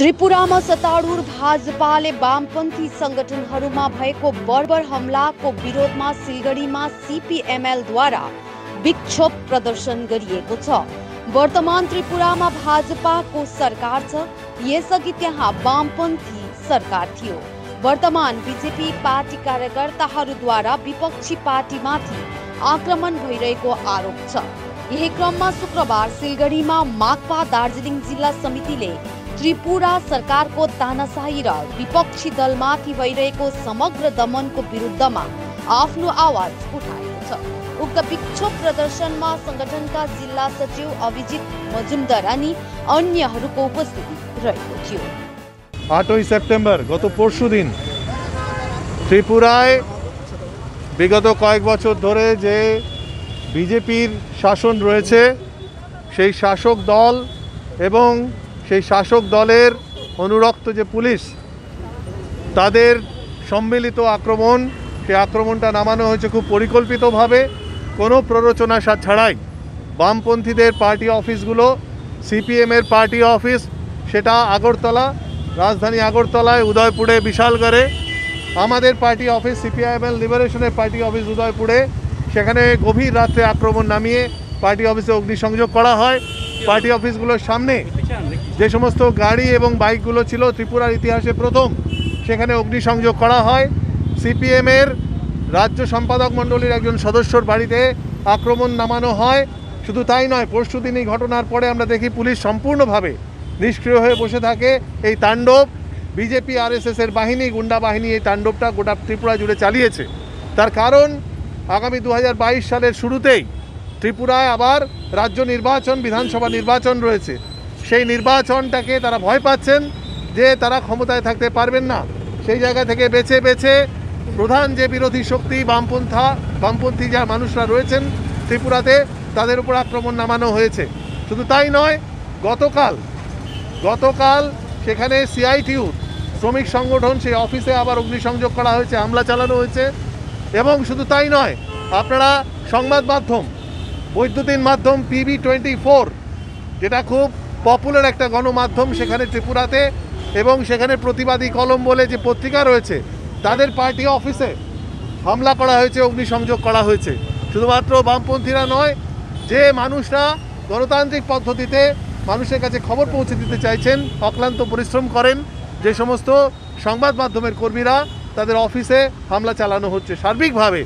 त्रिपुरामा सत्तारूढ भाजपाले वामपन्थी सङ्गठनहरूमा भएको बर्बर हमलाको विरोधमा सिलगढीमा सिपिएमएलद्वारा विक्षोभ प्रदर्शन गरिएको वर्तमान त्रिपुरामा भाजपाको सरकार छ। यसअघि त्यहाँ वामपन्थी सरकार थियो। वर्तमान बिजेपी पार्टी कार्यकर्ताहरूद्वारा विपक्षी पार्टी पार्टीमाथि आक्रमण भइरहेको आरोप छ। यही क्रममा शुक्रबार सिलगढीमा माकपा दार्जिलिङ जिल्ला समितिले त्रिपुरा सरकारको तानाशाही र विपक्षी दलमाथि भइरहेको समग्र दमनको विरुद्धमा आफ्नो आवाज उठाएको छ उक्त विक्षोभ प्रदर्शनमा संगठनका जिल्ला सचिव अभिजित मजुमदार अनि अन्यहरूको उपस्थिति रहेको थियो আটই সেপ্টেম্বর গত পরশু দিন ত্রিপুরায় বিগত কয়েক বছর ধরে যে বিজেপির শাসন রয়েছে সেই শাসক দল এবং সেই শাসক দলের অনুরক্ত যে পুলিশ, তাদের সম্মিলিত আক্রমণ, সেই আক্রমণটা নামানো হয়েছে খুব পরিকল্পিতভাবে। কোনো প্ররোচনা ছাড়াই বামপন্থীদের পার্টি অফিসগুলো সিপিএমের পার্টি অফিস, সেটা আগরতলা, রাজধানী আগরতলায় উদয়পুরে, বিশালগড়ে, আমাদের পার্টি অফিস সিপিআইএমএল লিবারেশনের পার্টি অফিস উদয়পুরে, সেখানে গভীর রাত্রে আক্রমণ নামিয়ে পার্টি অফিসে অগ্নিসংযোগ করা হয়। পার্টি অফিসগুলোর সামনে যে সমস্ত গাড়ি এবং বাইকগুলো ছিল ত্রিপুরার ইতিহাসে প্রথম, সেখানে অগ্নিসংযোগ করা হয়। সিপিএমের রাজ্য সম্পাদক মণ্ডলীর একজন সদস্যর বাড়িতে আক্রমণ নামানো হয়। শুধু তাই নয়, পরশু দিন এই ঘটনার পরে আমরা দেখি পুলিশ সম্পূর্ণভাবে নিষ্ক্রিয় হয়ে বসে থাকে এই তাণ্ডব। বিজেপি, আরএসএস এর বাহিনী, গুন্ডা বাহিনী এই তাণ্ডবটা গোটা ত্রিপুরা জুড়ে চালিয়েছে। তার কারণ, আগামী দু হাজার বাইশ সালের শুরুতেই ত্রিপুরায় আবার রাজ্য নির্বাচন, বিধানসভা নির্বাচন রয়েছে। সেই নির্বাচনটাকে তারা ভয় পাচ্ছেন যে তারা ক্ষমতায় থাকতে পারবেন না। সেই জায়গা থেকে বেছে বেছে প্রধান যে বিরোধী শক্তি বামপন্থা, বামপন্থী যা মানুষরা রয়েছেন ত্রিপুরাতে, তাদের উপর আক্রমণ নামানো হয়েছে। শুধু তাই নয়, গতকাল গতকাল সেখানে সিআইটিউ, শ্রমিক সংগঠন, সেই অফিসে আবার অগ্নিসংযোগ করা হয়েছে, হামলা চালানো হয়েছে। এবং শুধু তাই নয়, আপনারা সংবাদ মাধ্যম, বৈদ্যুতিন মাধ্যম, পিবি টোয়েন্টি ফোর, যেটা খুব পপুলার একটা গণমাধ্যম সেখানে ত্রিপুরাতে এবং সেখানে প্রতিবাদী কলম বলে যে পত্রিকা রয়েছে, তাদের পার্টি অফিসে হামলা করা হয়েছে, অগ্নিসংযোগ করা হয়েছে। শুধুমাত্র বামপন্থীরা নয়, যে মানুষরা গণতান্ত্রিক পদ্ধতিতে মানুষের কাছে খবর পৌঁছে দিতে চাইছেন, অক্লান্ত পরিশ্রম করেন, যে সমস্ত সংবাদ মাধ্যমের কর্মীরা তাদের অফিসে হামলা চালানো হচ্ছে। সার্বিকভাবে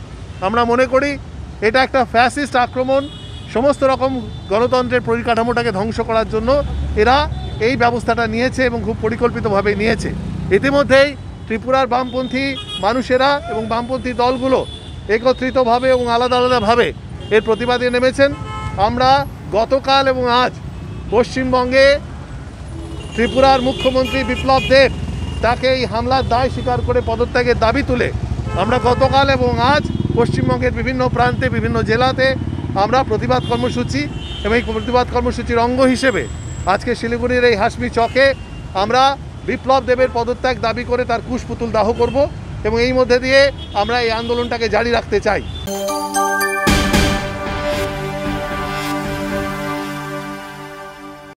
আমরা মনে করি এটা একটা ফ্যাসিস্ট আক্রমণ সমস্ত রকম গণতন্ত্রের পরিকাঠামোটাকে ধ্বংস করার জন্য এরা এই ব্যবস্থাটা নিয়েছে এবং খুব পরিকল্পিতভাবে নিয়েছে। ইতিমধ্যেই ত্রিপুরার বামপন্থী মানুষেরা এবং বামপন্থী দলগুলো একত্রিতভাবে এবং আলাদা আলাদাভাবে এর প্রতিবাদে নেমেছেন। আমরা গতকাল এবং আজ পশ্চিমবঙ্গে ত্রিপুরার মুখ্যমন্ত্রী বিপ্লব দেব তাকে এই হামলার দায় স্বীকার করে পদত্যাগের দাবি তুলে আমরা গতকাল এবং আজ পশ্চিমবঙ্গের বিভিন্ন প্রান্তে, বিভিন্ন জেলাতে আমরা প্রতিবাদ কর্মসূচি এবং এই প্রতিবাদ কর্মসূচির অঙ্গ হিসেবে আজকে শিলিগুড়ির এই হাসমি চকে আমরা বিপ্লব দেবের পদত্যাগ দাবি করে তার কুশপুতুল দাহ করব এবং এই মধ্যে দিয়ে আমরা এই আন্দোলনটাকে জারি রাখতে চাই।